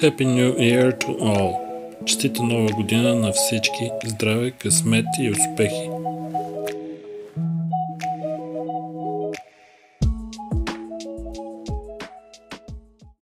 Happy New Year to all! Честита нова година на всички! Здраве, късмет и успехи!